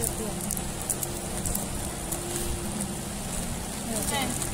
就。对。